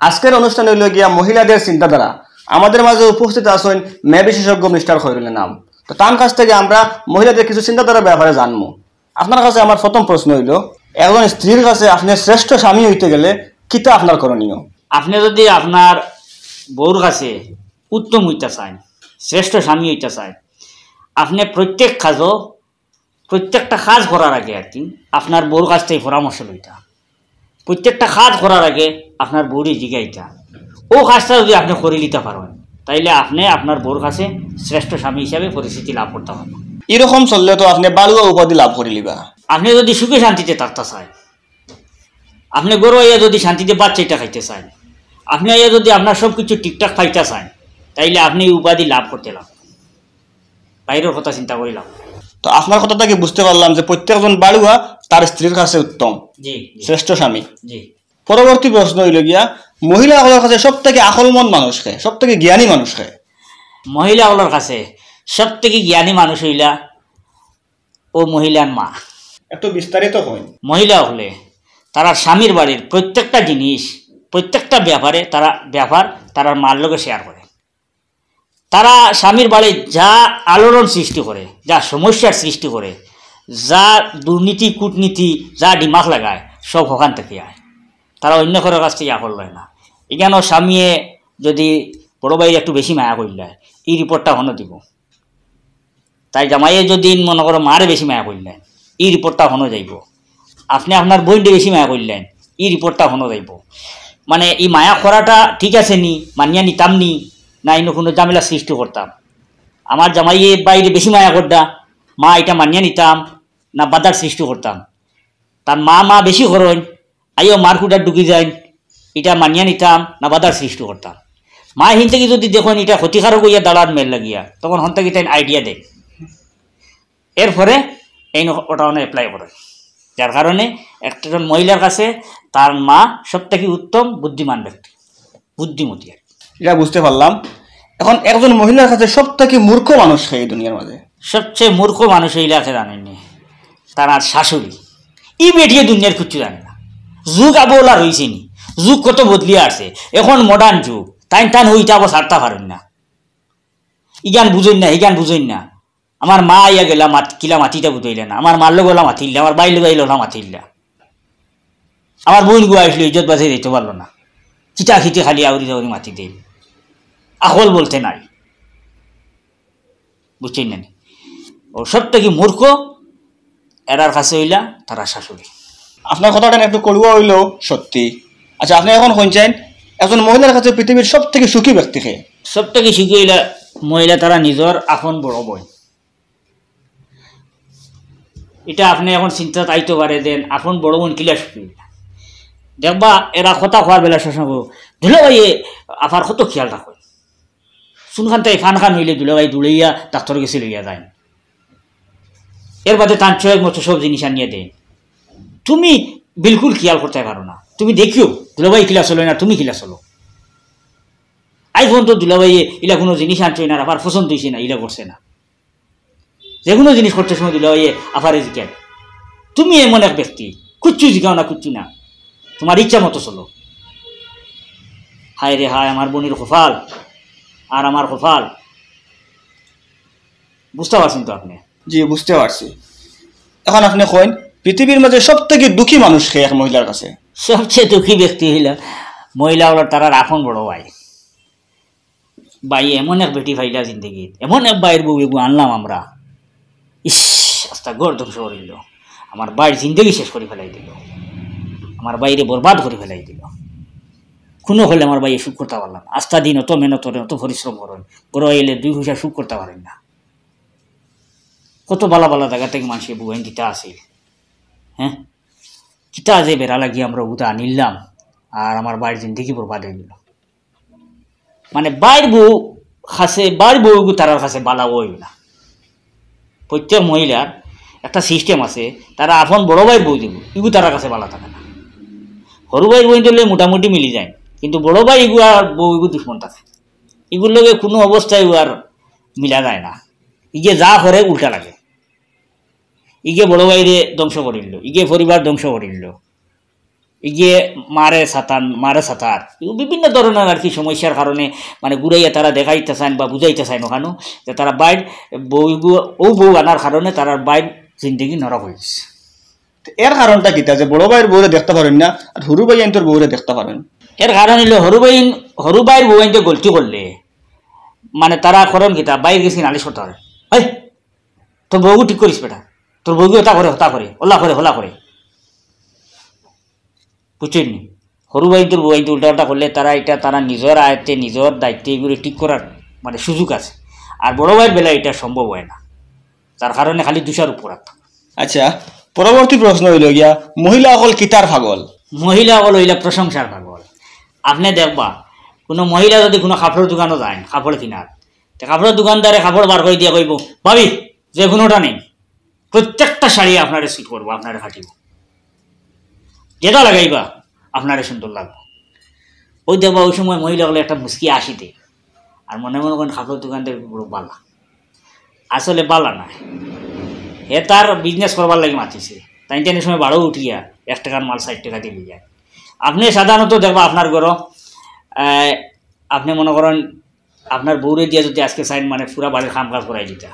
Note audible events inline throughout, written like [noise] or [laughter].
আজকের অনুষ্ঠানে হইল গিয়া মহিলাদের চিন্তাধারা। আমাদের মাঝে উপস্থিত আছেন মেয়ে বিশেষজ্ঞ মিস্টার খৈরুলের নাম। তো তার কাছ থেকে আমরা মহিলাদের কিছু চিন্তাধারার ব্যাপারে জানব। আপনার কাছে আমার প্রথম প্রশ্ন হইল, একজন স্ত্রীর কাছে আপনি শ্রেষ্ঠ স্বামী হইতে গেলে কিতা আপনার করণীয়? আপনি যদি আপনার বউর কাছে উত্তম হইতে চান, শ্রেষ্ঠ স্বামী হইতে চান, আপনি প্রত্যেক কাজও, প্রত্যেকটা কাজ করার আগে আর কি আপনার বউর কাছ থেকে পরামর্শ লইতা। প্রত্যেকটা কাজ করার আগে আপনার বউরে জিগাইতা ও কাজটা যদি আপনি করে নিতে পারেন তাইলে আপনি আপনার বউর কাছে শ্রেষ্ঠ স্বামী হিসাবে পরিস্থিতি লাভ করতে পারবেন এরকম চললে তো আপনি বালুয়া উপাধি লাভ করে লিবা আপনি যদি সুখে শান্তিতে থাকতে চান আপনি গরু আইয়া যদি শান্তিতে বাচ্চাটা খাইতে চান আপনি আইয়া যদি আপনার সব কিছু ঠিকঠাক খাইতে চান তাইলে আপনি এই উপাধি লাভ করতে লাভ। বাইরের কথা চিন্তা করে লাভ। তো আপনার কথা থেকে বুঝতে পারলাম যে প্রত্যেকজন বাড়ুয়া তার স্ত্রীর কাছে উত্তম জি। শ্রেষ্ঠ স্বামী। জি। পরবর্তী প্রশ্ন হইল গিয়া মহিলাসকলের কাছে সব থেকে আকলমন মানুষ খায় সব থেকে জ্ঞানী মানুষ খায় মহিলাগুলোর কাছে সব থেকে জ্ঞানী মানুষ হইলা ও মহিলার মা। একটু বিস্তারিত হয় মহিলা হলে তারা স্বামীর বাড়ির প্রত্যেকটা জিনিস প্রত্যেকটা ব্যাপারে তারা ব্যাপার তারা মার লোকে শেয়ার করে তারা স্বামীর বাড়ি যা আলোড়ন সৃষ্টি করে যা সমস্যার সৃষ্টি করে যা দুর্নীতি কূটনীতি যা ডিমাগ লাগায় সব ওখান থেকে আয় তারা অন্য কারোর কাছ থেকে আকল লয় না। এখানেও স্বামীয়ে যদি বড় বাইরে একটু বেশি মায়া করলে এই রিপোর্টটা হনো দিব। তাই জামাইয়ে যদি মনে করো মারে বেশি মায়া করলেন এই রিপোর্টটা হনো যাইব। আপনি আপনার বইনটা বেশি মায়া করলেন এই রিপোর্টটা হনো যাইব। মানে এই মায়া করাটা ঠিক আছে নি, মানিয়া নিতাম নি, না ইনো কোনো জামেলা সৃষ্টি করতাম। আমার জামাইয়ে বাইরে বেশি মায়া করতা মা এটা মানিয়া নিতাম, না বাধার সৃষ্টি করতাম। তার মা মা বেশি করেন আইও মার কুটার ঢুকি যায় এটা মানিয়া নিতাম না বাধার সৃষ্টি করতাম মা হিন থেকে যদি দেখুন এটা ক্ষতিকারক হইয়া দাঁড়ান মেল লাগিয়া তখন হন থেকে তাই আইডিয়া দেয় এরপরে এই ওটা অনেক অ্যাপ্লাই করে যার কারণে একজন মহিলার কাছে তার মা সব থেকে উত্তম বুদ্ধিমান ব্যক্তি বুদ্ধিমতী আর এটা বুঝতে পারলাম। এখন একজন মহিলার কাছে সব থেকে মূর্খ মানুষ এই দুনিয়ার মাঝে সবচেয়ে মূর্খ মানুষ হইলাকে জানেননি তার আর শাশুড়ি। ই বেটিয়ে দুনিয়ার কিচ্ছু জানে। না যুগ আবলা রয়েছে নি যুগ কত বদলিয়ে আসছে। এখন মডার্ন যুগ। টাইম টাইম হইতে আবার সারতে পারেন না। ইগান বুঝইন না ইগান বুঝইন না। আমার মা ইয়া গেলা মাত কিলা মাতিটা বুঝইলে না। আমার মার লোক ওলা মাতিল্লা আমার বাইর লোক আইলে ওলা মাতিল্লা আমার বোন গুয়া আসলো ইজ্জত বাজে দিতে পারল না। চিটা খিতে খালি আউরি যাউরি মাতি দিল আকল বলতে নাই। বুঝছেন নি? ও সব থেকে মূর্খ? এরার কাছে হইলা তারা শাশুড়ি আপনার কথাটা একটু কড়ুয়া হইলেও সত্যি। আচ্ছা আপনি এখন শুনছেন, একজন মহিলার কাছে পৃথিবীর সব থেকে সুখী ব্যক্তি খেয়ে সব থেকে শিখি হইলা মহিলা তারা নিজর আপন বড় বই। এটা আপনি এখন চিন্তা তাইতে পারে, দেন আপন বড় বোন কিলা সুখী? দেখবা, এরা কথা খোয়ার বেলা শোষণ ধুলে ভাই কত খেয়াল রাখো শুনখান তাই ফান খান হইলে দুলে ভাই দুলাইয়া ডাক্তার গেছে লইয়া যায় এর বাদে তার ছয়ের মতো সব জিনিস আনিয়ে দেয়। তুমি বিলকুল খেয়াল করতে পারো না। তুমি দেখিও, দুলাভাই কিলা চলো না, তুমি কিলা চলো আইফোন তো দুলাভাই ইলা কোনো জিনিস আনছে না, আবার পছন্দ হয়েছে না, ইলা করছে না। যে কোনো জিনিস করতে সময় দুলাভাই আফারে জিজ্ঞান তুমি এমন এক ব্যক্তি, কুচ্ছু জিগাও না, কুচ্ছু না। তোমার ইচ্ছা মতো চলো। হায় রে হায়, আমার বোনের কপাল, আর আমার কপাল। বুঝতে পারছেন তো আপনি? জি, বুঝতে পারছি। এখন আপনি কইন। পৃথিবীর মাঝে সব থেকে দুঃখী মানুষ খেয়ে এক মহিলার কাছে? সবচেয়ে দুঃখী ব্যক্তি হইল মহিলা হলো তারা রাখন বড় ভাই। ভাই এমন এক বেটি ভাইলা জিন্দগিত, এমন এক বাইর বউ আনলাম আমরা। ইস, আস্তা গড় ধ্বংস করিল আমার বাইর জিন্দগি শেষ করে ফেলাই দিল। আমার বাইরে বরবাদ করে ফেলাই দিল। কোনো হলে আমার বাইরে সুখ করতে পারলাম না। আস্থা দিন অত মেহনত করেন, অত পরিশ্রম করেন। বড় এলে দুই পয়সা সুখ করতে পারেন না। কত বালা বালা জায়গা থেকে মানুষের বুয়েন দিতে আসিল হ্যাঁ? কিতা যে বেড়া লাগিয়ে আমরা উদা নিলাম, আর আমার বাড়ির জিন্দিগি বরবাদ হয়ে গেল। মানে বাইর বউ খাসে বাইর বউ তারার কাছে বালা ওই না প্রত্যেক মহিলার একটা সিস্টেম আছে, তারা আপন বড় ভাইয়ের বউ দিব ইগু তারার কাছে বালা থাকে না। সরু ভাইয়ের বই দিলে মোটামুটি মিলি যায়, কিন্তু বড় ভাই ইগু আর বউ ইগু দুশ্মন থাকে। লগে কোনো অবস্থায় আর মিলা যায় না। ইগে যা করে উল্টা লাগে। ইগে বড় ভাইরে ধ্বংস করিল ইগে পরিবার ধ্বংস করিল ইগে মারে সাতান মারে সাতার বিভিন্ন ধরনের আর কি সমস্যার কারণে মানে ঘুরাইয়া তারা দেখাইতে চান বা বুঝাইতে চান ওখানো যে তারা বাইর বউ ও বউ আনার কারণে তারা বাইর জিন্দগি নরক হয়েছে এর কারণটা কিতা যে বড় ভাইয়ের বউরে দেখতে পারেন না আর হুরু ভাই তোর বউরে দেখতে পারেন। এর কারণ হলো হরুবাইন হরুবাইয়ের বউয়াইনতে গলতি করলে মানে তারা করেন কিতা বাইর গেছি নালিশ করতে এই তোর বউগু ঠিক করিস বেটা। তোর বউগু হতা করে হতা করে ওলা করে হলা করে। বুঝছেন নি? হরুবাইন তোর বউয়াইনতে উল্টা উল্টা করলে তারা এটা তারা নিজের আয়ত্তে নিজের দায়িত্বে এগুলো ঠিক করার মানে সুযোগ আছে। আর বড় ভাইয়ের বেলা এটা সম্ভব হয় না। তার কারণে খালি দুশার উপর আচ্ছা পরবর্তী প্রশ্ন হইল গিয়া মহিলা অকল কিতার ফাগল মহিলা হল হইলা প্রশংসার পাগল। আপনি দেখবা কোনো মহিলা যদি কোনো কাপড়ের দোকানও যায় কাপড় কিনার তো কাপড়ের দোকানদারে কাপড় বার করে দিয়ে কইব ভাবি যে কোনোটা নেই। প্রত্যেকটা শাড়ি আপনারে সুট করব, আপনারে খাটিব যেটা লাগাইবা, আপনারে সুন্দর লাগবে। ওই দেখবা ওই সময় মহিলা হলে একটা মুসকি আসিতে আর মনে মনে করেন কাপড়ের দোকানদার বড় বালা। আসলে বালা না। হে তার বিজনেস করবার লাগে মাতিছে তাই টাইমের সময় বাড়ো উঠিয়া এক টাকার মাল ষাট টাকা দিয়ে যায়। আপনি সাধারণত দেখবা আপনার ঘর আপনি মনে করেন আপনার বউরে দিয়ে যদি আজকে সাইন মানে পুরা বাড়ির কাম কাজ করাই দিতা।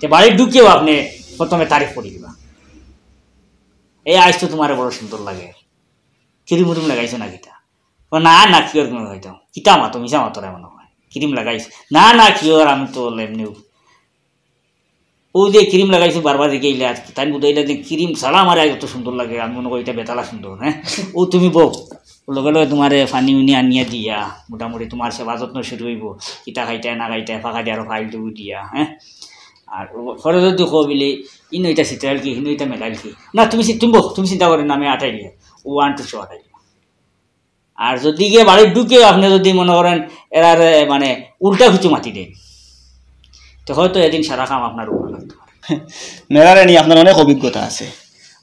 তো বাড়ির ঢুকেও আপনি প্রথমে তারিফ করে দিবা। এই আইস তো তোমার বড় সুন্দর লাগে। কিরিম উরিম লাগাইছো না কিতা? না না কি ওর হয়তো কিতা মাতো মিশা মাতো মনে হয়। ক্রিম লাগাইছো। না না কি ওর আমি তো এমনিও ও যে ক্রিম লাগাইছে, বারবার দিকে ইলে আজকে তাই বুঝাইলে যে ক্রিম ছাড়া আমার এত সুন্দর লাগে, আমি মনে করি এটা বেতালা সুন্দর হ্যাঁ? ও, তুমি বউ, লগে লগে তোমার ফানি উনি আনিয়া দিয়া, মোটামুটি তোমার সেবা যত্ন শুরু হইব। ইটা খাইতে না খাইতে ফাঁকা দিয়ে আরও ফাইল টুকু দিয়া হ্যাঁ? আর ঘরে যদি কবিলে ইনো এটা সিটাইল কি ইনো এটা মেলাইল কি না তুমি তুমি তুমি চিন্তা করেন না আমি আটাই দিয়ে ওয়ান টু শো আটাই আর যদি গিয়ে বাড়ির ঢুকে আপনি যদি মনে করেন এরার মানে উল্টা কিছু মাতি দেন তো হয়তো এদিন সারা কাম আপনার উপর লাগতে পারে। [laughs] মেরারে নিয়ে আপনার অনেক অভিজ্ঞতা আছে।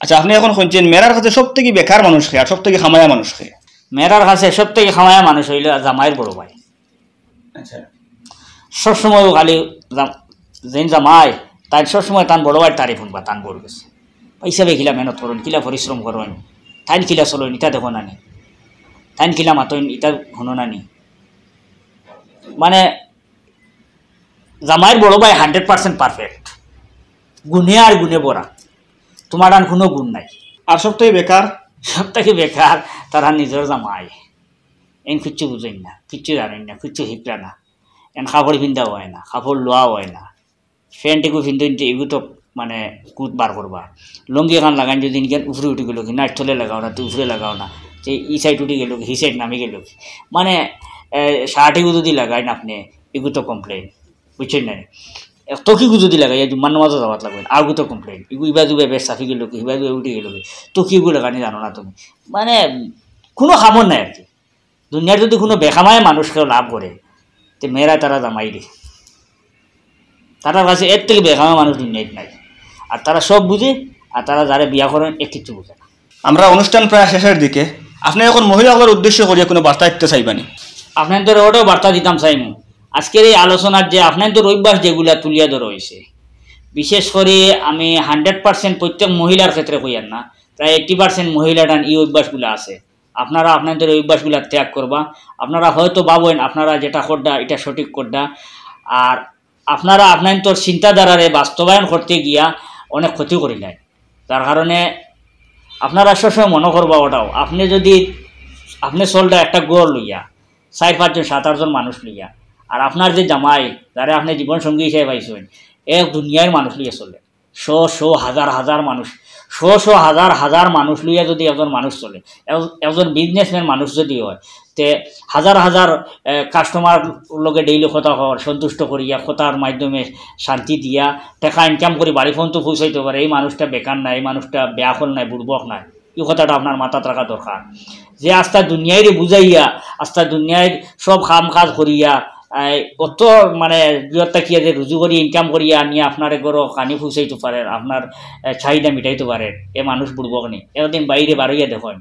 আচ্ছা আপনি এখন শুনছেন মেরার কাছে সব থেকে বেকার মানুষ খেয়ে আর সব থেকে খামায়া মানুষ খেয়ে মেয়েরার কাছে সব থেকে খামায়া মানুষ হইল জামাইয়ের বড় ভাই। আচ্ছা। সবসময় খালি যেন জামাই তাই সবসময় তান বড় ভাই তারিফ শুনবা তান বড় গেছে। পয়সা বেখিলা মেহনত করুন কিলা পরিশ্রম করুন। তাইন কিলা চলুন ইটা দেখো নানি। তাইন কিলা মাতইন ইটা শুনো নানি। মানে জামাইয়ের বড় ভাই হান্ড্রেড পার্সেন্ট পারফেক্ট গুণে আর গুণে বড়া তোমার আর কোনো গুণ নাই। আর সব থেকে বেকার সব থেকে বেকার তারা নিজের জামাই। এন কিচ্ছু বুঝেন না কিচ্ছু জানেন না কিচ্ছু শিখলা না। এন কাপড় পিন্ধাও হয় না কাপড় লোৱা হয় না। ফ্যান্ট একু পিন্ধুন এগু তো মানে কুট বার করবা। লুঙ্গি এখন লাগান যদি নিকেন উফরে উঠে গেল কি, না থলে লাগাও না, তো উফরে লাগাও না, যে ই সাইড উঠে গেল হি সাইড নামে গেল মানে শার্ট এগু যদি লাগাই না আপনি এগু তো কমপ্লেন বুঝছেন না তকিগু যদি লাগাই জুম্মার নামাজও যাওয়াত লাগবে আগু তো কমপ্লেন ইগু ইবা দুবে বেশ চাফি গেল কি দুবে উঠে গেল কি তকিগু লাগানি জানো না তুমি। মানে কোনো খামর নাই আর কি। দুনিয়ার যদি কোনো বেখামায় মানুষ কেউ লাভ করে তো মেয়েরা তারা জামাই দে। তার কাছে এর থেকে বেখামা মানুষ দুনিয়ায় নাই। আর তারা সব বুঝে আর তারা যারা বিয়া করেন এক কিছু বুঝে না। আমরা অনুষ্ঠান প্রায় শেষের দিকে। আপনি এখন মহিলাগুলোর উদ্দেশ্য করিয়া কোনো বার্তা দিতে চাইবানি? আপনাদের ওটাও বার্তা দিতাম চাইমু আজকের এই আলোচনার যে আপনার আপনাদের অভ্যাস যেগুলা তুলিয়া ধরা হয়েছে। বিশেষ করে আমি হান্ড্রেড পার্সেন্ট প্রত্যেক মহিলার ক্ষেত্রে কইয়ার না প্রায় এইট্টি পার্সেন্ট মহিলাটান এই অভ্যাসগুলো আছে। আপনারা আপনাদের অভ্যাসগুলো ত্যাগ করবা। আপনারা হয়তো ভাবেন আপনারা যেটা করডা এটা সঠিক করডা আর আপনারা আপনার তোর চিন্তাধারারে বাস্তবায়ন করতে গিয়া অনেক ক্ষতি করিলেন তার কারণে আপনারা সবসময় মনে করবা ওটাও, আপনি যদি আপনি চলটা একটা গোয়ার লইয়া, চার পাঁচজন, সাত আটজন মানুষ লইয়া, আর আপনার যে জামাই যারা আপনি জীবনসঙ্গী হিসেবে পাইছেন, এক দুনিয়ার মানুষ লইয়া চলে। শ শ হাজার হাজার মানুষ শ হাজার হাজার মানুষ লইয়া যদি একজন মানুষ চলে একজন বিজনেসম্যান মানুষ যদি হয়, তে হাজার হাজার কাস্টমার লগে ডেইলি কথা হওয়ার সন্তুষ্ট করিয়া কথার মাধ্যমে শান্তি দিয়া, টাকা ইনকাম করে, বাড়ি ফোন তো পৌঁছাইতে পারে, এই মানুষটা বেকার নাই, এই মানুষটা ব্যাকল নাই, বুড়বক নাই, এই কথাটা আপনার মাথাত রাখা দরকার। যে আস্তা দুনিয়ায় বুঝাইয়া, আস্তা দুনিয়ায় সব কাম কাজ করিয়া অত মানে বৃহৎ থাকিয়া যে রুজু করি ইনকাম করিয়া আনিয়া আপনার গরো কানি ফুসাইতে পারেন আপনার চাহিদা মিটাইতে পারেন এ মানুষ বুড়বক একদিন বাইরে বারইয়া দেখেন।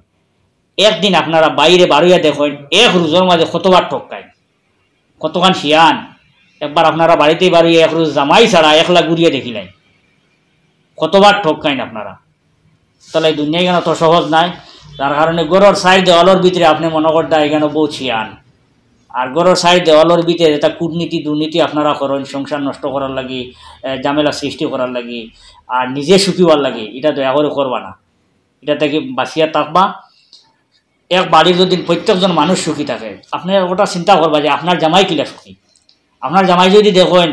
একদিন আপনারা বাইরে বারইয়া দেখেন, এক রুজোর মাঝে কতবার ঠকায় কতখান শিয়ান একবার আপনারা বাড়িতেই বাড়িয়ে এক রোজ জামাই ছাড়া একলা ঘুরিয়ে দেখিলেন কতবার ঠকাইন আপনারা তাহলে এই দুনিয়ায় কেন তো সহজ নাই। তার কারণে গরুর সাইড দেওয়ালোর ভিতরে আপনি মনে করতে এখানে বউ ছিয়ান আর গরুর সাইড দেওয়ালোর ভিতরে এটা কূটনীতি দুর্নীতি আপনারা করেন সংসার নষ্ট করার লাগি এ, ঝামেলা সৃষ্টি করার লাগি আর নিজে সুখিবার লাগে এটা দয়া করে করবা না। এটা থেকে বাঁচিয়া থাকবা। এক বাড়ির যদি প্রত্যেকজন মানুষ সুখী থাকে আপনি ওটা চিন্তা করবা যে আপনার জামাই কিলা সুখী? আপনার জামাই যদি দেখেন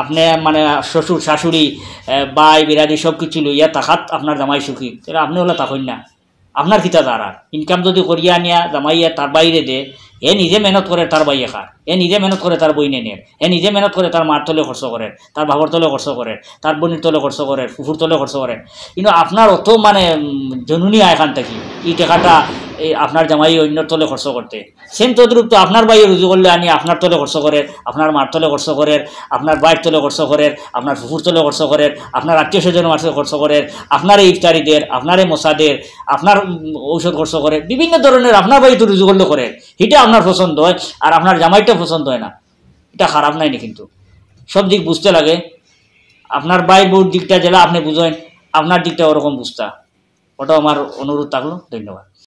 আপনি মানে শ্বশুর শাশুড়ি বাই বিরাদি সব কিছু লইয়া তাকাত আপনার জামাই সুখী তাহলে আপনি হলে তাকইন না। আপনার কিতা তারা ইনকাম যদি করিয়া নিয়া জামাইয়া তার বাইরে দে এ নিজে মেহনত করে তার বাইয়ে খার এ নিজে মেহনত করে তার বই নেনের এ নিজে মেহনত করে তার মার তলে খরচ করে তার বাবার তলে খরচ করে তার বোনের তলে খরচ করে ফুফুর তলে খরচ করে কিন্তু আপনার অত মানে জনুনি আয় এখান থেকে টেকাটা টাকাটা এই আপনার জামাই অন্যর তলে খরচ করতে। সেম তদ্রুপ তো আপনার বাইরে রুজু করলে আনি, আপনার তলে খরচ করে, আপনার মার তলে খরচ করে, আপনার বাইর তলে খরচ করে, আপনার ফুফুর তলে খরচ করে, আপনার আত্মীয় স্বজন মাসে খরচ করে, আপনার ইফতারিদের, আপনার মশাদের আপনার ঔষধ খরচ করে, বিভিন্ন ধরনের আপনার বাড়িতে রুজু করলে করে। সেটা আপনার পছন্দ হয়, আর আপনার জামাইটা পছন্দ হয় না। এটা খারাপ নাই কিন্তু। সব দিক বুঝতে লাগে। আপনার বাই বউর দিকটা জেলা আপনি বুঝেন, আপনার দিকটা ওরকম বুঝতা। ওটাও আমার অনুরোধ থাকল। ধন্যবাদ।